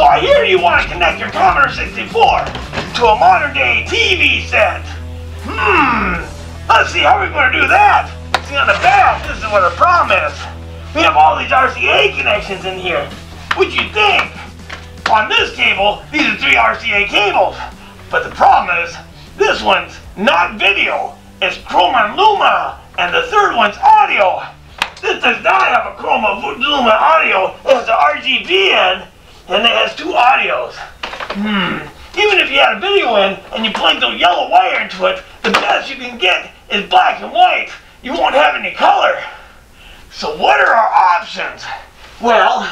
So I hear you want to connect your Commodore 64 to a modern day TV set. Hmm, let's see how we're going to do that. See on the back, this is where the problem is. We have all these RCA connections in here. What'd you think? On this cable, these are three RCA cables. But the problem is, this one's not video, it's Chroma Luma, and the third one's audio. This does not have a Chroma Luma audio, it has an RGB in, and it has two audios. Hmm, even if you had a video in and you plugged a yellow wire into it, the best you can get is black and white. You won't have any color. So what are our options? Well,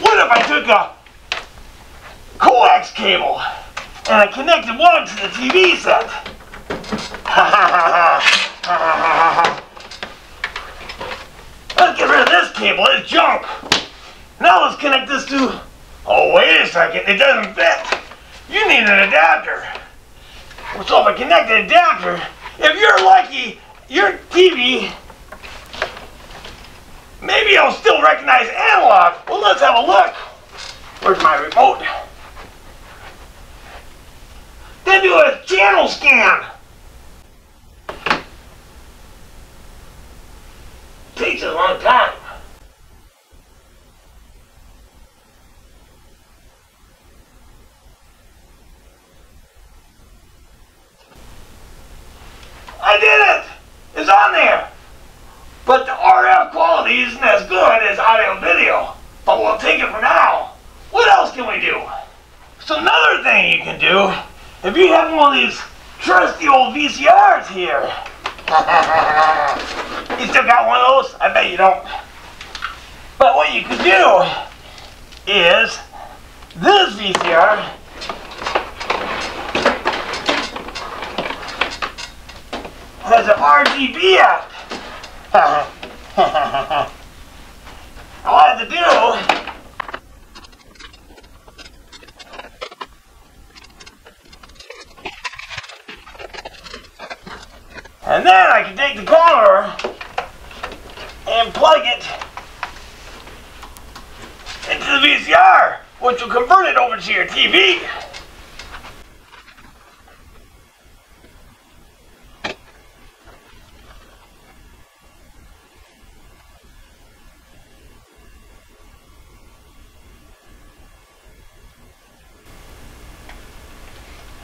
what if I took a coax cable and I connected one to the TV set? let's get rid of this cable, it's junk. Connect this to, oh wait a second, it doesn't fit. You need an adapter. So if I connect the adapter, if you're lucky, your TV, maybe it'll still recognize analog. Well, let's have a look. Where's my remote? Then do a channel scan. Takes a long time. I did it! It's on there! But the RF quality isn't as good as audio video. But we'll take it for now. What else can we do? So another thing you can do, if you have one of these trusty old VCRs here. you still got one of those? I bet you don't. But what you can do is this VCR has an RGB out. All I have to do and then I can take the collar and plug it into the VCR, which will convert it over to your TV.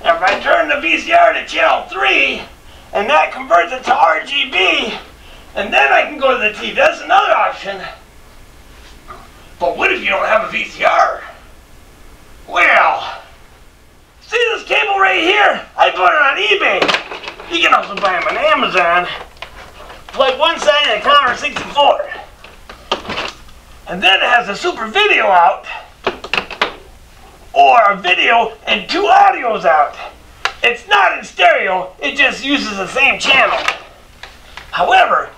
If I turn the VCR to channel 3, and that converts it to RGB, and then I can go to the TV. That's another option. But what if you don't have a VCR? Well, see this cable right here? I bought it on eBay. You can also buy them on Amazon. Plug one side of a Commodore 64. And then it has a super video out or a video and two audios out. It's not in stereo, it just uses the same channel. However,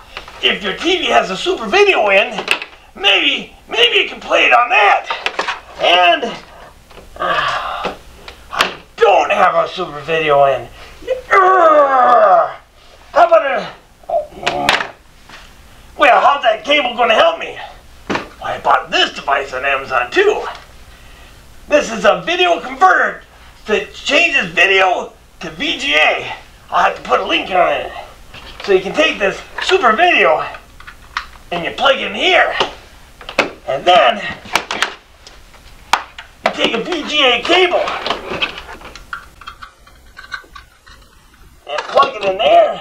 if your TV has a super video in, maybe, maybe you can play it on that. And uh, I don't have a super video in. Urgh. How about a, well, how's that cable going to help me? I bought this device on Amazon too. This is a video converter that changes video to VGA. I'll have to put a link on it. So you can take this super video and you plug it in here. And then you take a VGA cable and plug it in there.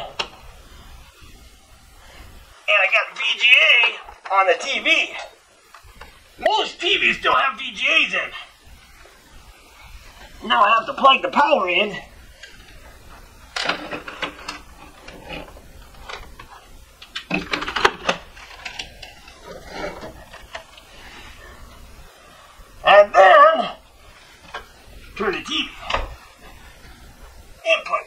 And I got VGA on the TV. Most TVs don't have VGAs in. Now I have to plug the power in. And then turn the TV. Input.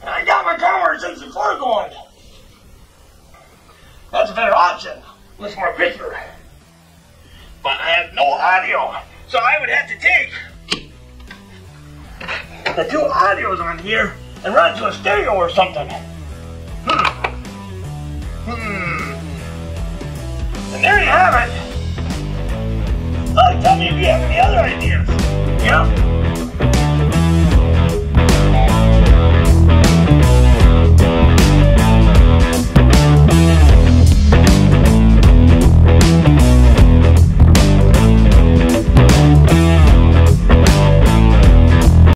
And I got my Commodore 64 going. That's a better option. Looks more picture. But I have no audio. So I would have to take the two audios on here and run to a stereo or something. Hmm. Hmm. And there you have it.